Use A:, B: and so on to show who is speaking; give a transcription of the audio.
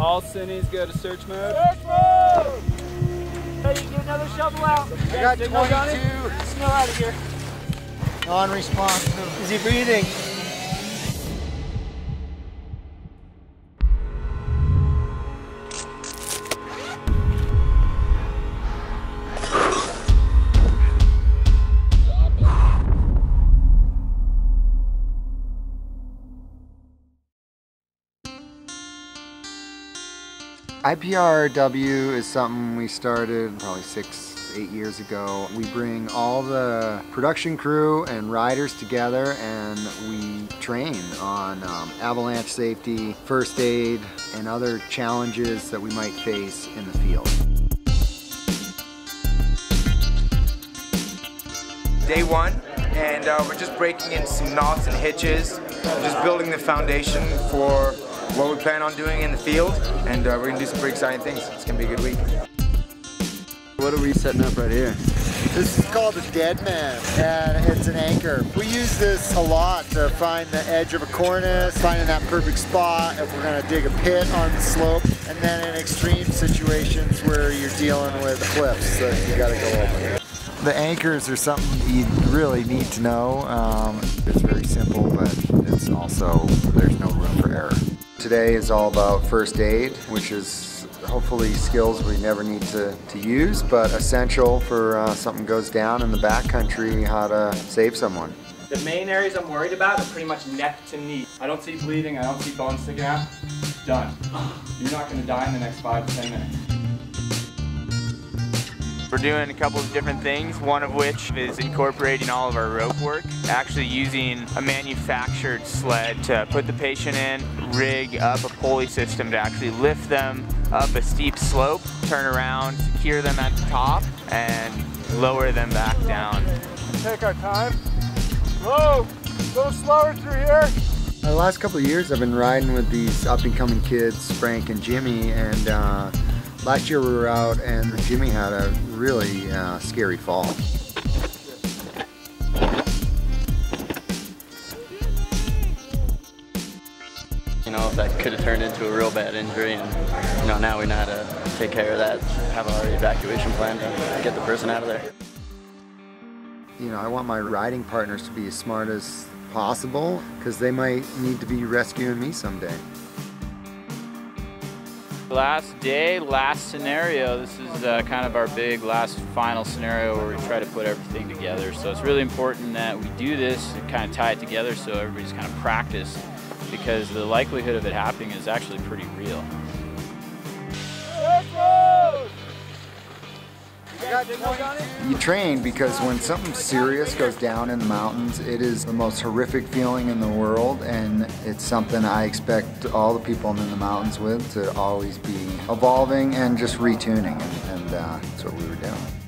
A: All cinnies go to search mode.
B: Search mode! Hey, you get another shovel out.
C: I got 22.
B: Snow out of here.
C: Non-responsive.
B: Is he breathing?
C: IPRW is something we started probably six, eight years ago. We bring all the production crew and riders together and we train on um, avalanche safety, first aid, and other challenges that we might face in the field.
D: Day one, and uh, we're just breaking in some knots and hitches, just building the foundation for what we plan on doing in the field, and uh, we're gonna do some pretty exciting things. It's gonna be a good week.
A: What are we setting up right here?
C: This is called a dead man, and it's an anchor. We use this a lot to find the edge of a cornice, finding that perfect spot if we're gonna dig a pit on the slope, and then in extreme situations where you're dealing with cliffs that you gotta go over. The anchors are something you really need to know. Um, it's very simple, but it's also, there's no room for error. Today is all about first aid, which is hopefully skills we never need to, to use, but essential for uh, something goes down in the backcountry, how to save someone.
A: The main areas I'm worried about are pretty much neck to knee. I don't see bleeding, I don't see bones sticking out. Done. You're not gonna die in the next five to 10 minutes.
E: We're doing a couple of different things, one of which is incorporating all of our rope work, actually using a manufactured sled to put the patient in, rig up a pulley system to actually lift them up a steep slope, turn around, secure them at the top, and lower them back down.
B: Take our time. Whoa! A little slower through here.
C: The last couple of years I've been riding with these up and coming kids, Frank and Jimmy, and uh, last year we were out and Jimmy had a really uh, scary fall.
F: You know, that could have turned into a real bad injury, and you know now we know how to take care of that. Have our evacuation plan to get the person out of there.
C: You know, I want my riding partners to be as smart as possible because they might need to be rescuing me someday.
G: Last day, last scenario. This is uh, kind of our big last final scenario where we try to put everything together. So it's really important that we do this and kind of tie it together so everybody's kind of practiced because the likelihood of it happening is actually pretty real.
C: You train because when something serious goes down in the mountains, it is the most horrific feeling in the world, and it's something I expect all the people I'm in the mountains with to always be evolving and just retuning, and, and uh, that's what we were doing.